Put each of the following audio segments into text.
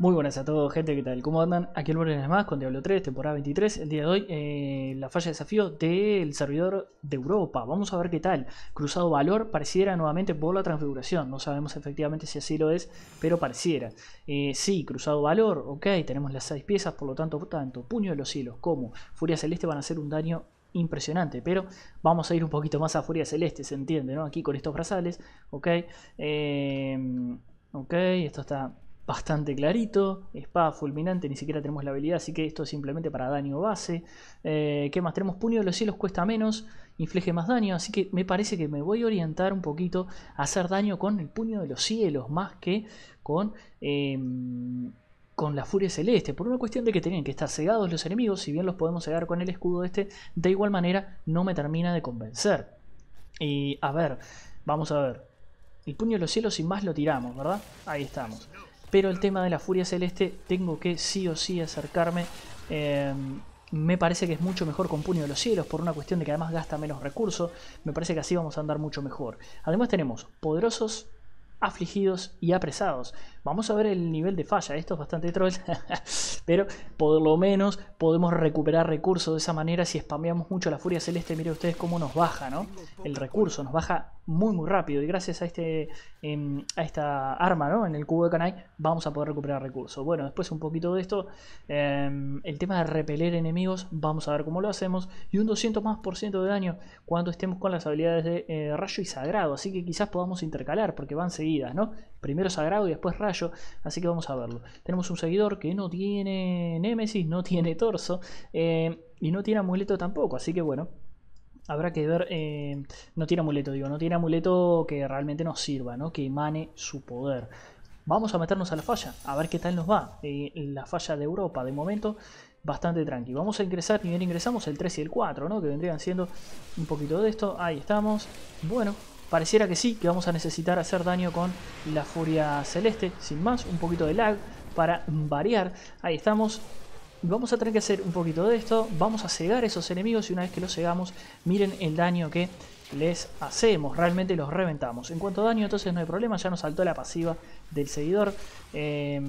Muy buenas a todos, gente, ¿qué tal? ¿Cómo andan? Aquí el Moreno más con Diablo 3, temporada 23. El día de hoy, eh, la falla de desafío del servidor de Europa. Vamos a ver qué tal. Cruzado Valor pareciera nuevamente por la transfiguración. No sabemos efectivamente si así lo es, pero pareciera. Eh, sí, Cruzado Valor, ok, tenemos las 6 piezas, por lo tanto, tanto Puño de los Cielos como Furia Celeste van a hacer un daño impresionante, pero vamos a ir un poquito más a Furia Celeste, se entiende, ¿no? Aquí con estos brazales, ok. Eh, ok, esto está bastante clarito. Espada fulminante, ni siquiera tenemos la habilidad, así que esto es simplemente para daño base. Eh, ¿Qué más? Tenemos puño de los cielos, cuesta menos, inflige más daño, así que me parece que me voy a orientar un poquito a hacer daño con el puño de los cielos, más que con... Em, con la furia celeste, por una cuestión de que tenían que estar cegados los enemigos, si bien los podemos cegar con el escudo este, de igual manera no me termina de convencer. Y a ver, vamos a ver. El puño de los cielos sin más lo tiramos, ¿verdad? Ahí estamos. Pero el tema de la furia celeste tengo que sí o sí acercarme. Eh, me parece que es mucho mejor con Puño de los Cielos por una cuestión de que además gasta menos recursos. Me parece que así vamos a andar mucho mejor. Además tenemos poderosos afligidos y apresados. Vamos a ver el nivel de falla, esto es bastante troll, pero por lo menos podemos recuperar recursos de esa manera si spameamos mucho la furia celeste, mire ustedes cómo nos baja, ¿no? El recurso nos baja muy muy rápido y gracias a este em, a esta arma, ¿no? En el cubo de Kanai vamos a poder recuperar recursos. Bueno, después un poquito de esto, em, el tema de repeler enemigos, vamos a ver cómo lo hacemos y un 200 más por ciento de daño cuando estemos con las habilidades de eh, rayo y sagrado, así que quizás podamos intercalar porque van seguidas, ¿no? Primero sagrado y después rayo, así que vamos a verlo. Tenemos un seguidor que no tiene Némesis, no tiene torso eh, y no tiene amuleto tampoco, así que bueno, habrá que ver, eh, no tiene amuleto, digo, no tiene amuleto que realmente nos sirva, ¿no? que emane su poder. Vamos a meternos a la falla, a ver qué tal nos va. Eh, la falla de Europa, de momento, bastante tranqui. Vamos a ingresar, primero ingresamos el 3 y el 4, ¿no? que vendrían siendo un poquito de esto. Ahí estamos. Bueno, Pareciera que sí, que vamos a necesitar hacer daño con la furia celeste, sin más, un poquito de lag para variar. Ahí estamos. Vamos a tener que hacer un poquito de esto, vamos a cegar esos enemigos y una vez que los cegamos, miren el daño que les hacemos, realmente los reventamos. En cuanto a daño, entonces no hay problema, ya nos saltó la pasiva del seguidor. Eh,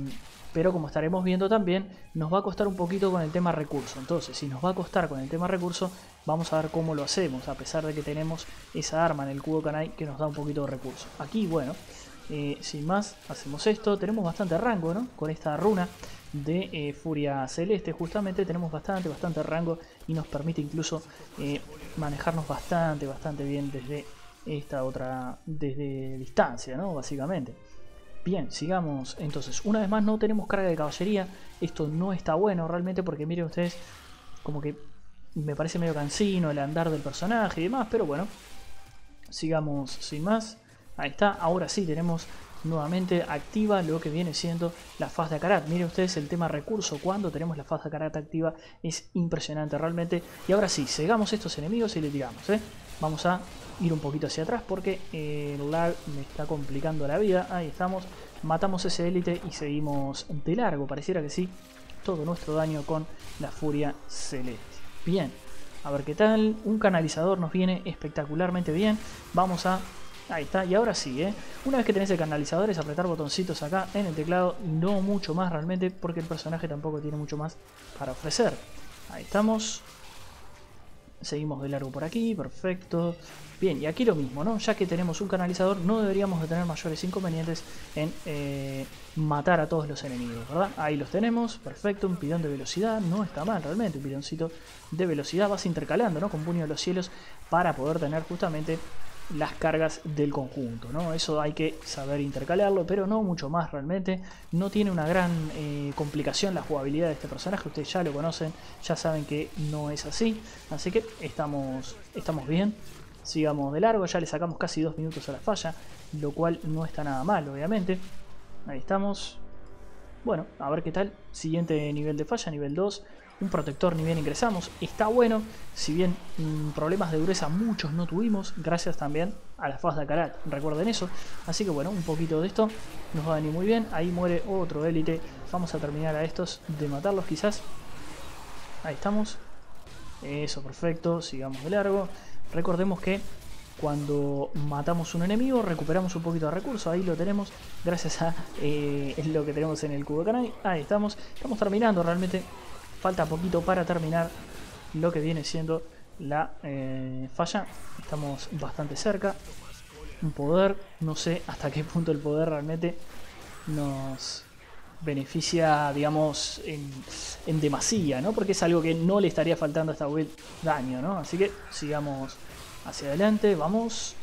pero como estaremos viendo también, nos va a costar un poquito con el tema recurso. Entonces, si nos va a costar con el tema recurso, vamos a ver cómo lo hacemos, a pesar de que tenemos esa arma en el cubo canai que nos da un poquito de recurso. Aquí, bueno, eh, sin más, hacemos esto. Tenemos bastante rango, ¿no? Con esta runa de eh, Furia Celeste, justamente tenemos bastante, bastante rango y nos permite incluso eh, manejarnos bastante, bastante bien desde esta otra, desde distancia, ¿no? Básicamente. Bien, sigamos. Entonces, una vez más no tenemos carga de caballería. Esto no está bueno realmente porque miren ustedes como que me parece medio cansino el andar del personaje y demás. Pero bueno, sigamos sin más. Ahí está. Ahora sí tenemos nuevamente activa lo que viene siendo la faz de Akarat. Miren ustedes el tema recurso cuando tenemos la faz de Akarat activa es impresionante realmente. Y ahora sí, cegamos estos enemigos y le tiramos. ¿eh? Vamos a ir un poquito hacia atrás porque el lag me está complicando la vida. Ahí estamos. Matamos ese élite y seguimos de largo. Pareciera que sí. Todo nuestro daño con la furia celeste. Bien. A ver qué tal. Un canalizador nos viene espectacularmente bien. Vamos a... Ahí está. Y ahora sí, ¿eh? Una vez que tenés el canalizador es apretar botoncitos acá en el teclado. No mucho más realmente porque el personaje tampoco tiene mucho más para ofrecer. Ahí estamos. Seguimos de largo por aquí, perfecto. Bien, y aquí lo mismo, ¿no? Ya que tenemos un canalizador, no deberíamos de tener mayores inconvenientes en eh, matar a todos los enemigos, ¿verdad? Ahí los tenemos, perfecto, un pidón de velocidad, no está mal realmente, un pidoncito de velocidad, vas intercalando, ¿no? Con puño de los cielos para poder tener justamente las cargas del conjunto, ¿no? Eso hay que saber intercalarlo, pero no mucho más realmente. No tiene una gran eh, complicación la jugabilidad de este personaje, ustedes ya lo conocen, ya saben que no es así, así que estamos, estamos bien. Sigamos de largo, ya le sacamos casi dos minutos a la falla, lo cual no está nada mal, obviamente. Ahí estamos. Bueno, a ver qué tal. Siguiente nivel de falla, nivel 2 un protector ni bien ingresamos. Está bueno, si bien mm, problemas de dureza muchos no tuvimos, gracias también a la faz de Akarat, recuerden eso. Así que bueno, un poquito de esto nos va a venir muy bien. Ahí muere otro élite, vamos a terminar a estos de matarlos quizás. Ahí estamos. Eso, perfecto, sigamos de largo. Recordemos que cuando matamos un enemigo, recuperamos un poquito de recursos, ahí lo tenemos, gracias a eh, lo que tenemos en el cubo de canal, ahí estamos, estamos terminando realmente, falta poquito para terminar lo que viene siendo la eh, falla, estamos bastante cerca, un poder, no sé hasta qué punto el poder realmente nos beneficia, digamos, en, en demasía, ¿no? Porque es algo que no le estaría faltando a esta build daño, ¿no? Así que sigamos hacia adelante, vamos.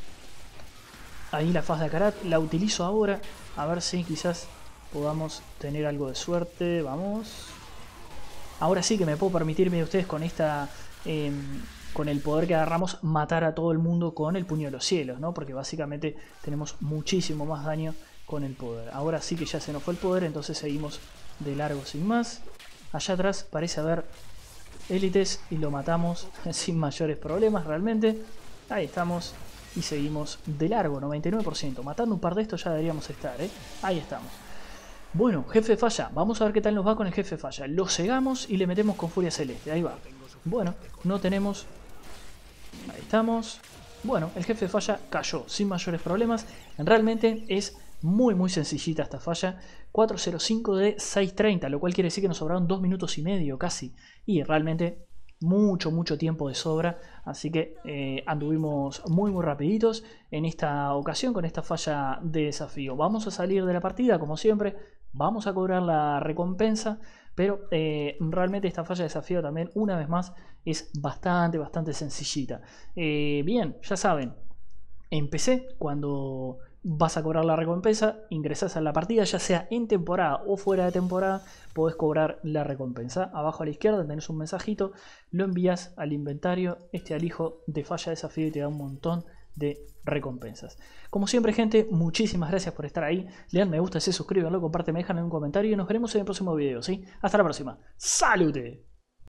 Ahí la faz de Akarat, la utilizo ahora, a ver si quizás podamos tener algo de suerte, vamos. Ahora sí que me puedo permitirme ustedes con esta... Em, con el poder que agarramos, matar a todo el mundo con el puño de los cielos, ¿no? Porque básicamente tenemos muchísimo más daño con el poder. Ahora sí que ya se nos fue el poder, entonces seguimos de largo sin más. Allá atrás parece haber élites y lo matamos sin mayores problemas realmente. Ahí estamos y seguimos de largo, 99%. Matando un par de estos ya deberíamos estar, ¿eh? Ahí estamos. Bueno, jefe falla. Vamos a ver qué tal nos va con el jefe falla. Lo cegamos y le metemos con furia celeste. Ahí va. Bueno, no tenemos... Ahí estamos. Bueno, el jefe falla cayó sin mayores problemas. Realmente es muy muy sencillita esta falla. 4.05 de 6.30, lo cual quiere decir que nos sobraron 2 minutos y medio casi. Y realmente mucho, mucho tiempo de sobra. Así que eh, anduvimos muy, muy rapiditos en esta ocasión con esta falla de desafío. Vamos a salir de la partida, como siempre. Vamos a cobrar la recompensa. Pero eh, realmente esta falla de desafío también, una vez más, es bastante, bastante sencillita. Eh, bien, ya saben, empecé cuando vas a cobrar la recompensa, ingresas a la partida, ya sea en temporada o fuera de temporada, podés cobrar la recompensa. Abajo a la izquierda tenés un mensajito, lo envías al inventario, este alijo de falla desafío y te da un montón de recompensas. Como siempre, gente, muchísimas gracias por estar ahí. Le dan me gusta, se suscriben, lo comparten, me dejan en un comentario y nos veremos en el próximo video, ¿sí? Hasta la próxima. ¡Salute!